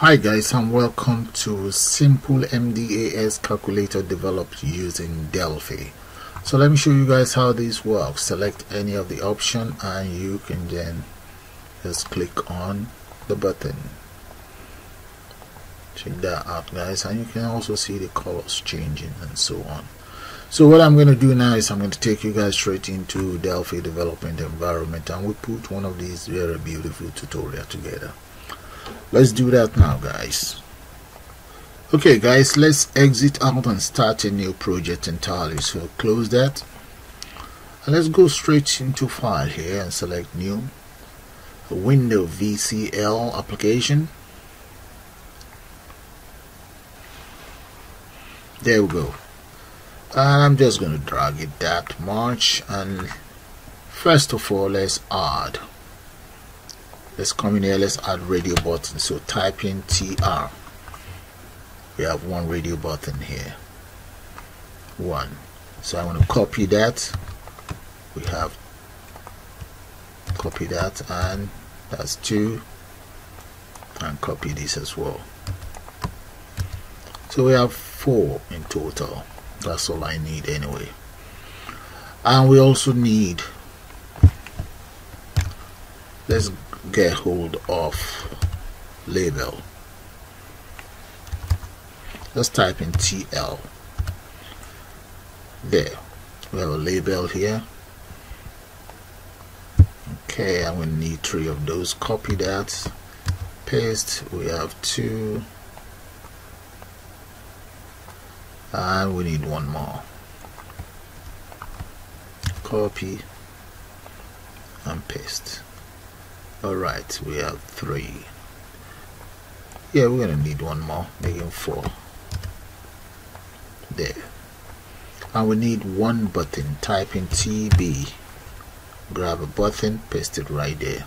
Hi guys and welcome to simple MDAS calculator developed using Delphi. So let me show you guys how this works. Select any of the option and you can then just click on the button. Check that out guys and you can also see the colors changing and so on. So what I'm going to do now is I'm going to take you guys straight into Delphi development environment and we put one of these very beautiful tutorial together let's do that now guys. Okay guys let's exit out and start a new project entirely. So close that. And let's go straight into file here and select new. Window VCL application. There we go. And I'm just going to drag it that much. And first of all let's add let's come in here. Let's add radio button. So type in tr we have one radio button here. One. So I want to copy that. We have copy that and that's two. And copy this as well. So we have four in total. That's all I need anyway. And we also need let's get hold of label. Let's type in TL there. We have a label here. Okay I'm to need three of those. Copy that. Paste. We have two. And we need one more. Copy and paste Alright, we have three. Yeah, we're gonna need one more, making four. There. And we need one button. Type in TB. Grab a button, paste it right there.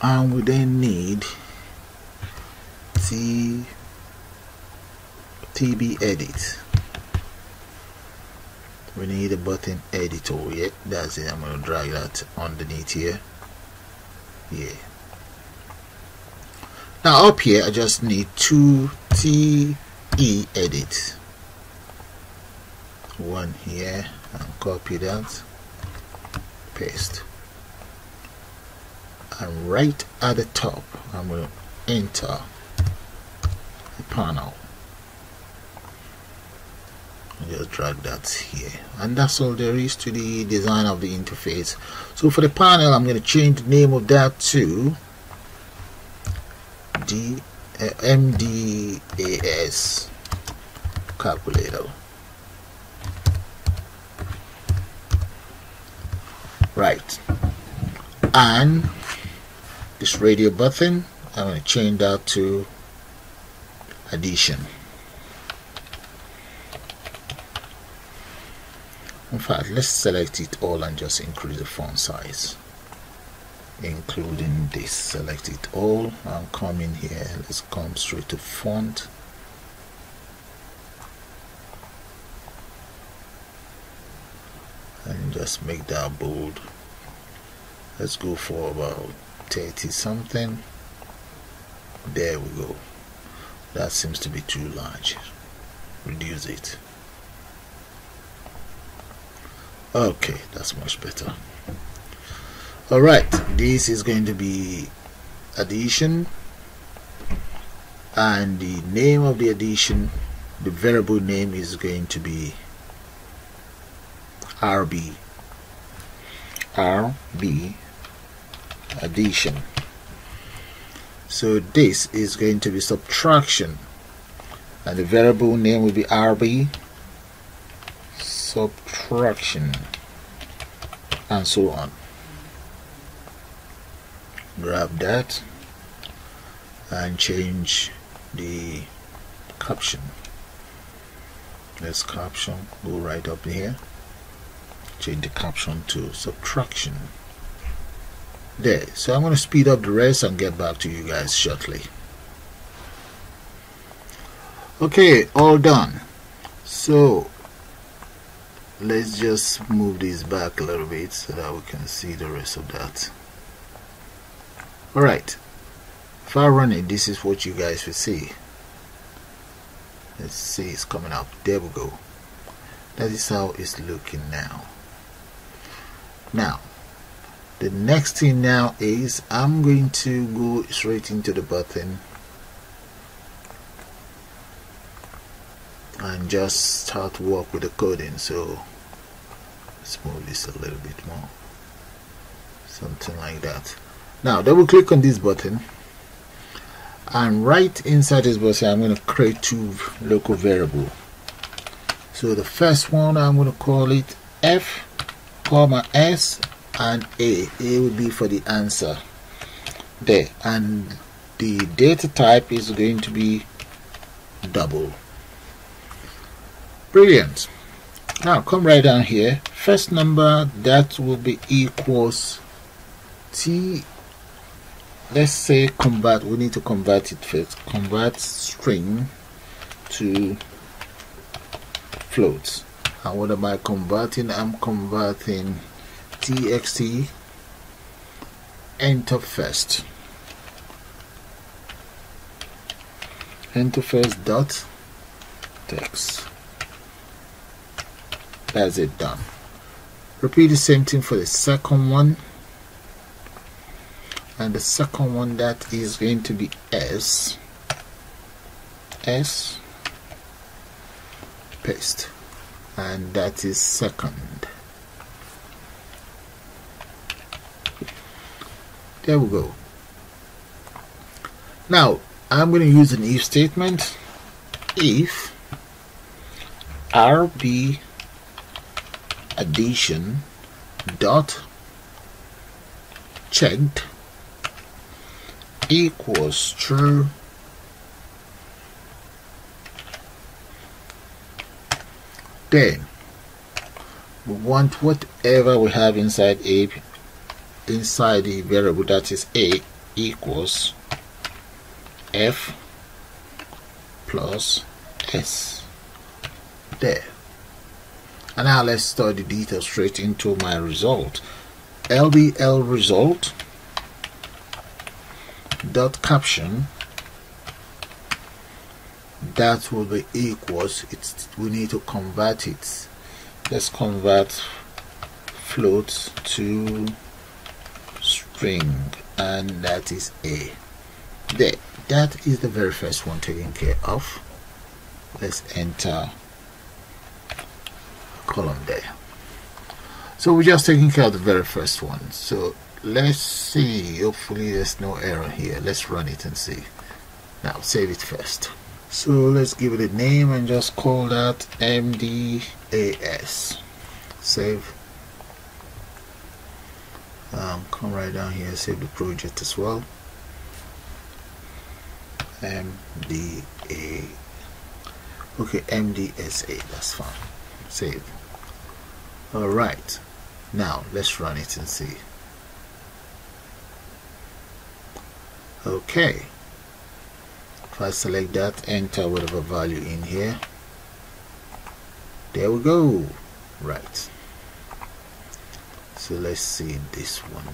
And we then need T TB edit. We need a button editor. Yeah, that's it. I'm gonna drag that underneath here yeah. Now up here I just need two TE edit one here and copy that paste. And right at the top I'm going to enter the panel just drag that here. And that's all there is to the design of the interface. So for the panel I'm going to change the name of that to D uh, MDAS calculator. Right. And this radio button I'm going to change that to addition fact let's select it all and just increase the font size including this. Select it all. And come in here. Let's come straight to font. And just make that bold. Let's go for about 30 something. There we go. That seems to be too large. Reduce it okay that's much better. Alright this is going to be addition and the name of the addition the variable name is going to be RB RB addition. So this is going to be subtraction and the variable name will be RB subtraction and so on. Grab that and change the caption. Let's caption go right up here. Change the caption to subtraction. There. So I'm going to speed up the rest and get back to you guys shortly. Okay all done. So let's just move this back a little bit so that we can see the rest of that. Alright if I run it this is what you guys will see. Let's see it's coming up. There we go. That is how it's looking now. Now the next thing now is I'm going to go straight into the button and just start work with the coding. So move this a little bit more. Something like that. Now double click on this button. And right inside this button I'm going to create two local variable. So the first one I'm going to call it F comma S and A. A will be for the answer. There. And the data type is going to be double. Brilliant now come right down here. First number that will be equals T. Let's say convert we need to convert it first. Convert string to floats and what am I converting? I'm converting txt enter first. Enter first dot text that's it done. Repeat the same thing for the second one. And the second one that is going to be s. S. Paste. And that is second. There we go. Now I'm going to use an if statement. If rb addition dot checked equals true then we want whatever we have inside a inside the variable that is a equals f plus s. There and now let's store the details straight into my result. Lbl result dot caption that will be equals it's we need to convert it. Let's convert float to string and that is a. There that is the very first one taken care of. Let's enter column there so we're just taking care of the very first one. So let's see. Hopefully there's no error here. Let's run it and see. Now save it first. So let's give it a name and just call that MDAS save. Um, come right down here. Save the project as well. MDA okay MDSA that's fine. Save alright now let's run it and see. Okay. If I select that enter whatever value in here. There we go. Right. So let's see this one.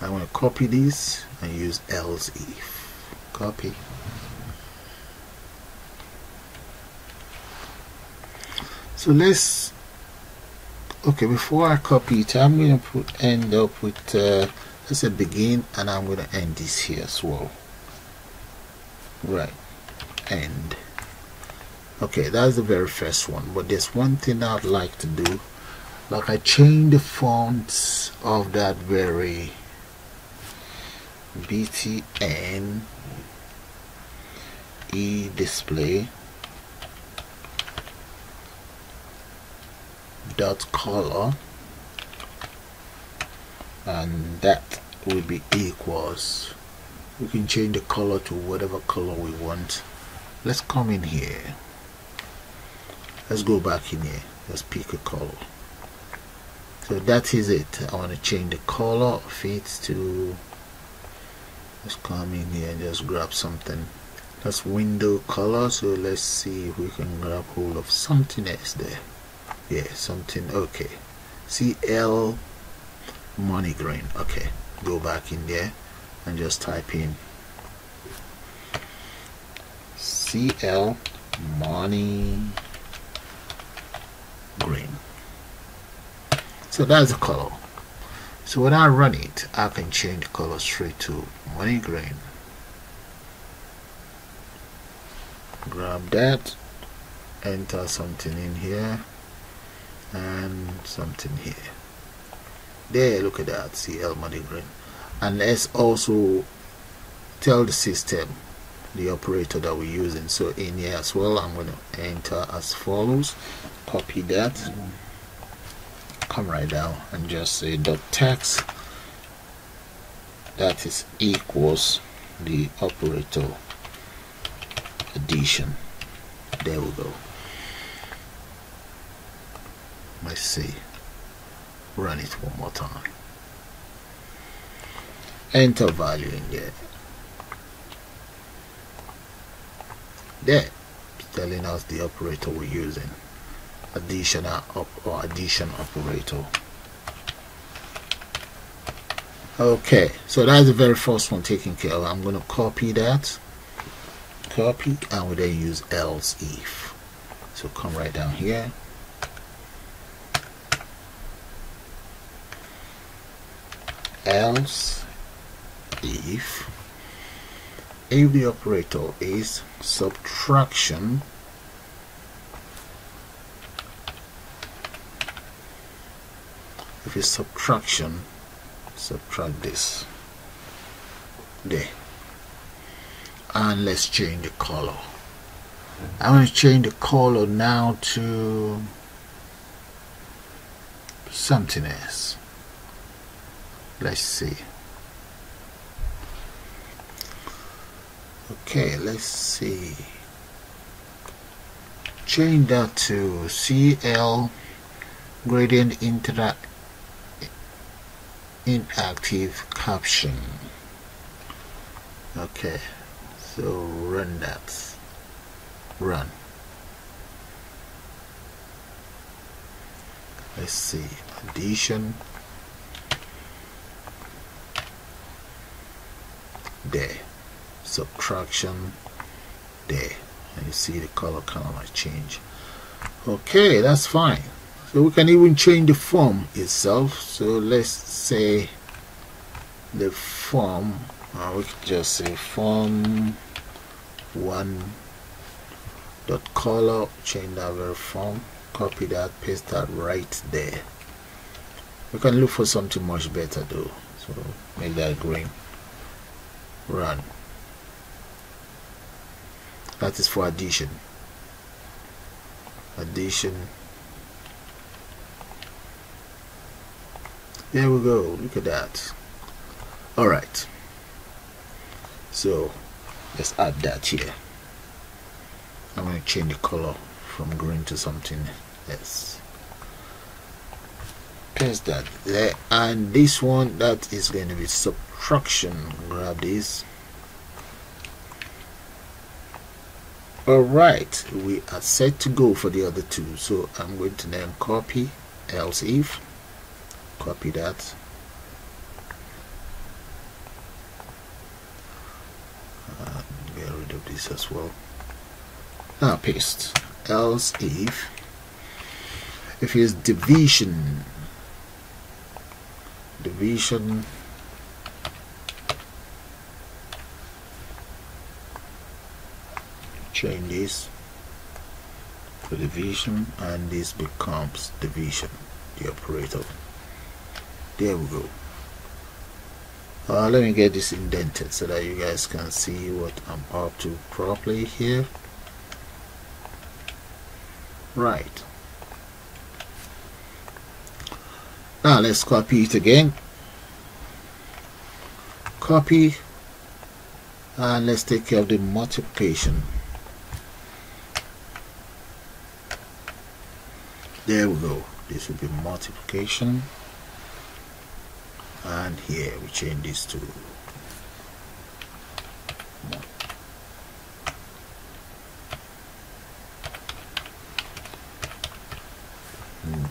I want to copy this and use else if. Copy so let's okay before I copy it I'm going to put end up with uh, let's say begin and I'm going to end this here as well. Right end. Okay that's the very first one but there's one thing I'd like to do. Like I change the fonts of that very btn e display dot color. And that will be equals. We can change the color to whatever color we want. Let's come in here. Let's go back in here. Let's pick a color. So that is it. I want to change the color of it to let's come in here and just grab something. That's window color so let's see if we can grab hold of something else there yeah something okay. CL money green okay. Go back in there and just type in CL money green so that's the color. So when I run it I can change the color straight to money green grab that. Enter something in here and something here. There look at that CL money green. And let's also tell the system the operator that we're using. So in here as well I'm going to enter as follows. Copy that. Come right down and just say dot text that is equals the operator addition. There we go let's see. Run it one more time. Enter value in there. There. Telling us the operator we're using. Additional op or addition operator. Okay so that's the very first one taken care of. I'm going to copy that. Copy and we then use else if. So come right down here else if if the operator is subtraction if it's subtraction subtract this there. And let's change the color. I'm going to change the color now to something else let's see. Okay let's see. Change that to CL gradient interact inactive caption. Okay so run that. Run. Let's see. Addition there. Subtraction there. And you see the color kind of change. Okay that's fine. So we can even change the form itself. So let's say the form uh, we could just say form one dot color change that very form copy that paste that right there. We can look for something much better though. So make that green run that is for addition. Addition. There we go. Look at that. All right. So let's add that here. I'm going to change the color from green to something else. Paste that there. And this one that is going to be subtraction grab this Alright, we are set to go for the other two. So I'm going to then copy else if, copy that. Get rid of this as well. Now paste else if if it's division division change this to division and this becomes division the operator. There we go. Uh, let me get this indented so that you guys can see what I'm up to properly here right. Now let's copy it again. Copy. And let's take care of the multiplication there we go. This will be multiplication. And here we change this to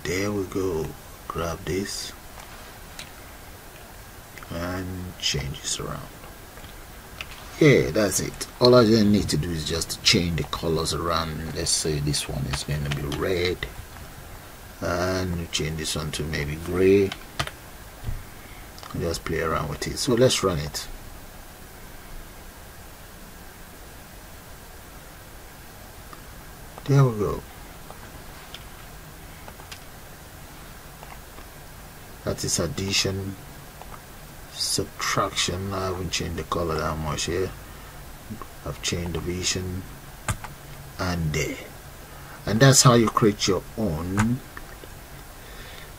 there we go. Grab this and change this around. Yeah that's it. All I need to do is just change the colors around. Let's say this one is going to be red and change this one to maybe gray. Just play around with it. So let's run it. There we go. That is addition subtraction. I haven't changed the color that much here. I've changed the vision. And there. And that's how you create your own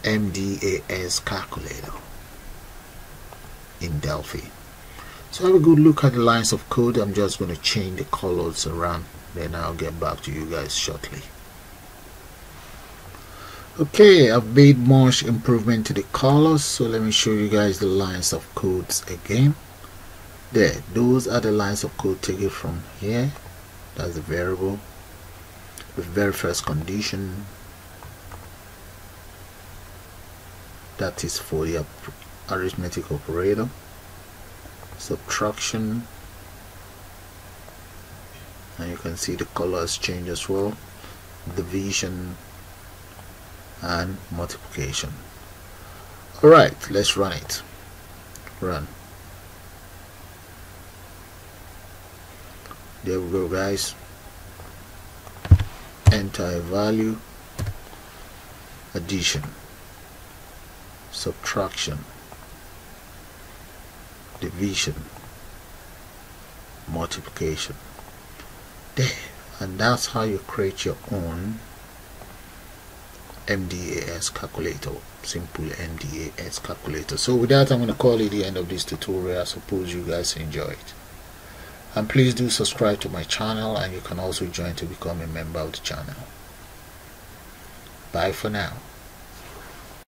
MDAS calculator in Delphi. So have a good look at the lines of code. I'm just going to change the colors around. Then I'll get back to you guys shortly. Okay I've made much improvement to the colors so let me show you guys the lines of codes again. There those are the lines of code taken from here. That's the variable. The very first condition that is for the arithmetic operator. Subtraction. And you can see the colors change as well. Division and multiplication. Alright let's run it. Run. There we go guys. Enter a value addition subtraction division multiplication. There. And that's how you create your own MDAS calculator. Simple MDAS calculator. So with that I'm going to call it the end of this tutorial. I suppose you guys enjoyed and please do subscribe to my channel and you can also join to become a member of the channel. Bye for now